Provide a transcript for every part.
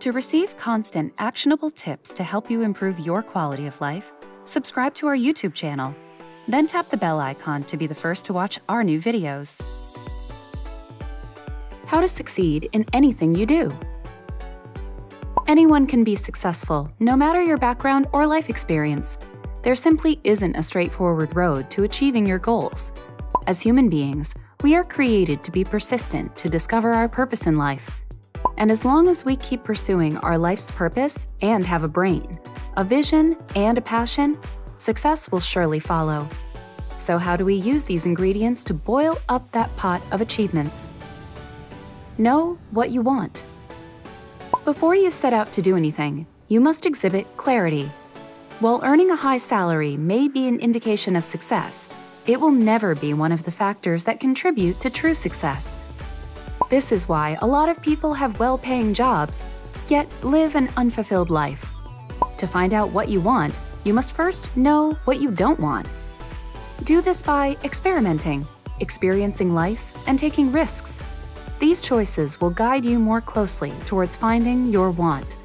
To receive constant, actionable tips to help you improve your quality of life, subscribe to our YouTube channel. Then tap the bell icon to be the first to watch our new videos. How to succeed in anything you do. Anyone can be successful, no matter your background or life experience. There simply isn't a straightforward road to achieving your goals. As human beings, we are created to be persistent to discover our purpose in life. And as long as we keep pursuing our life's purpose and have a brain, a vision, and a passion, success will surely follow. So, how do we use these ingredients to boil up that pot of achievements? Know what you want. Before you set out to do anything, you must exhibit clarity. While earning a high salary may be an indication of success, it will never be one of the factors that contribute to true success. This is why a lot of people have well paying jobs, yet live an unfulfilled life. To find out what you want, you must first know what you don't want. Do this by experimenting, experiencing life, and taking risks. These choices will guide you more closely towards finding your want.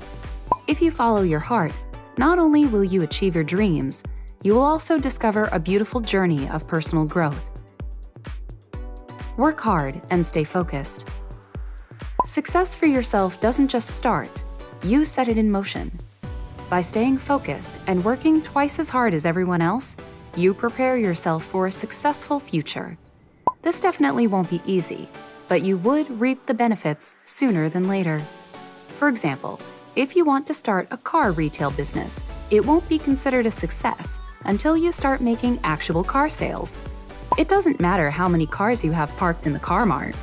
If you follow your heart, not only will you achieve your dreams, you will also discover a beautiful journey of personal growth. Work hard and stay focused. Success for yourself doesn't just start, you set it in motion. By staying focused and working twice as hard as everyone else, you prepare yourself for a successful future. This definitely won't be easy, but you would reap the benefits sooner than later. For example, if you want to start a car retail business, it won't be considered a success until you start making actual car sales. It doesn't matter how many cars you have parked in the car mart.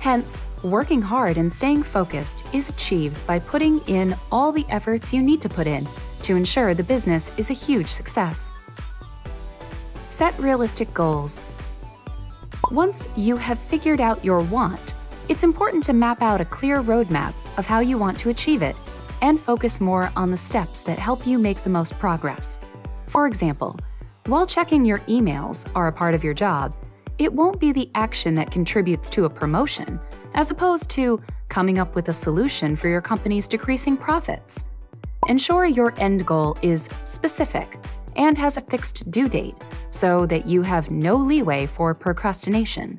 Hence, working hard and staying focused is achieved by putting in all the efforts you need to put in to ensure the business is a huge success. Set realistic goals. Once you have figured out your want, it's important to map out a clear roadmap of how you want to achieve it and focus more on the steps that help you make the most progress. For example, while checking your emails are a part of your job, it won't be the action that contributes to a promotion, as opposed to coming up with a solution for your company's decreasing profits. Ensure your end goal is specific and has a fixed due date so that you have no leeway for procrastination.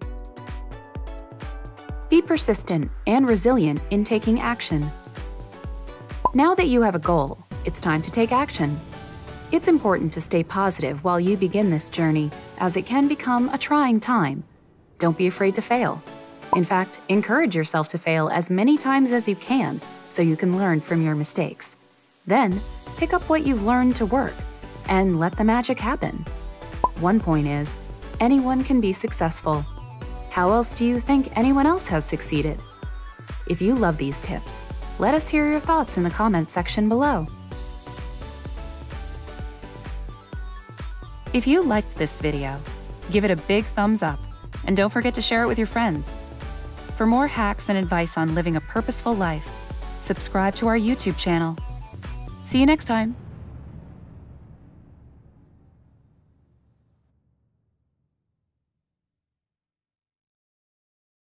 Be persistent and resilient in taking action. Now that you have a goal, it's time to take action. It's important to stay positive while you begin this journey, as it can become a trying time. Don't be afraid to fail. In fact, encourage yourself to fail as many times as you can so you can learn from your mistakes. Then, pick up what you've learned to work and let the magic happen. One point is, anyone can be successful. How else do you think anyone else has succeeded? If you love these tips, let us hear your thoughts in the comments section below. If you liked this video, give it a big thumbs up and don't forget to share it with your friends. For more hacks and advice on living a purposeful life, subscribe to our YouTube channel. See you next time.